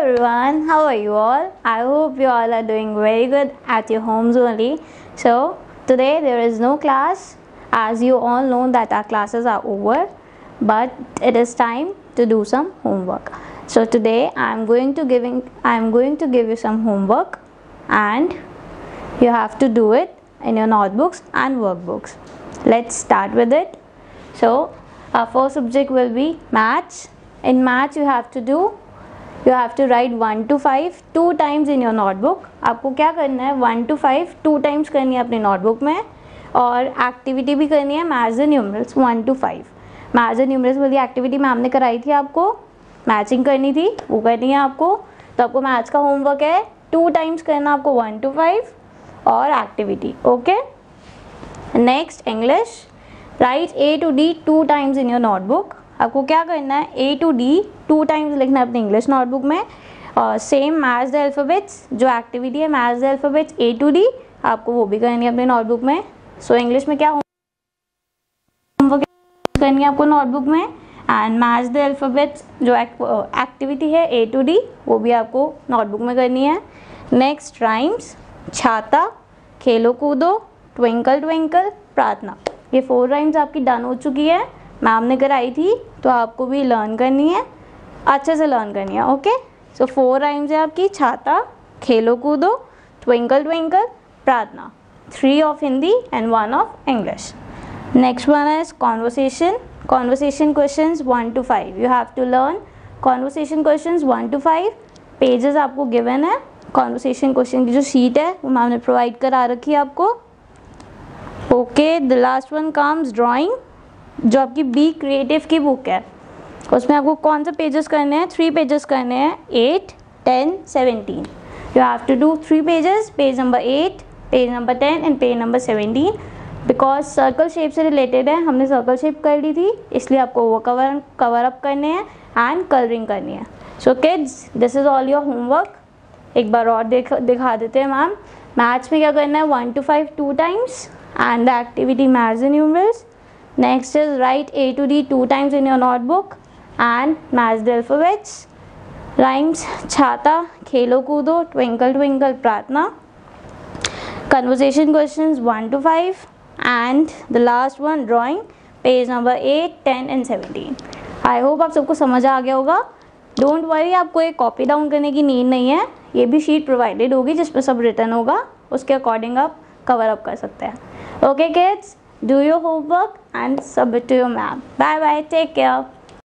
everyone, how are you all? I hope you all are doing very good at your homes only. So, today there is no class as you all know that our classes are over, but it is time to do some homework. So today I am going to giving I am going to give you some homework and you have to do it in your notebooks and workbooks. Let's start with it. So our first subject will be maths. In maths you have to do you have to write one two five two times in your notebook आपको क्या करना है? One two five two times करनी है अपने notebook में और activity भी करनी है maths and numerals one two five maths and numerals वाली एक्टिविटी मैम ने कराई थी आपको? मैचिंग करनी थी, वो करनी है आपको। तो आपको मैथ्स का होमवर्क है टू टाइम्स करना आपको वन टू फाइव और activity okay next English write A to D two times in your notebook आपको क्या करना है? A to D two times लिखना है अपनी इंग्लिश नोटबुक में। और सेम मैथ्स द अल्फ़ाबेट्स जो एक्टिविटी है maths the alphabets A to D आपको वो भी करनी है अपने नोटबुक में। सो so, इंग्लिश में क्या होमवर्क करनी है आपको नोटबुक में? एंड मैथ्स द अल्फ़ाबेट्स जो एक्टिविटी है ए टू डी वो भी आपको नोटबुक में करनी है। नेक्स्ट राइम्स छाता खेलो कूदो ट्विंकल ट्विंकल प्रार्थना। ये फोर राइम्स आपकी डन हो चुकी है। मैम ने कराई थी। तो आपको भी लर्न करनी है। अच्छे से लर्न करनी है ओके सो फोर राइम्स है आपकी छाता खेलो कूदो ट्विंकल ट्विंकल प्रार्थना three of Hindi and one of English next one is conversation conversation question one two five you have to learn conversation question one two five pages आपको given है। Conversation question की जो sheet है, वो ma'am ने provide करा रखी है आपको। Okay the last one comes drawing जो आपकी बी क्रिएटिव की बुक है, उसमें आपको कौन से पेजेस करने हैं? थ्री पेजेस करने हैं eight ten seventeen you have to do three pages page number eight page number ten and page number seventeen because circle shape से रिलेटेड है, हमने सर्कल शेप कर ली थी, इसलिए आपको वो कवर कवर अप करने हैं एंड कलरिंग करनी है. So kids this is all your homework एक बार और देख, दिखा देते हैं मैम. मैथ्स में क्या करना है? One two five two times and the activity maths and numerals Next is write A to D two times in your notebook and match the alphabets. Rhymes Chhata, Khelo Kudo, Twinkle Twinkle Pratna. Conversation questions 1 to 5 and the last one drawing page number eight ten and seventeen I hope आप सबको समझ आ गया होगा don't worry आपको एक copy down करने की need नहीं है ये भी शीट प्रोवाइडेड होगी जिसमें सब रिटर्न होगा उसके अकॉर्डिंग आप कवर अप कर सकते हैं okay kids do your homework and submit to your ma'am bye bye take care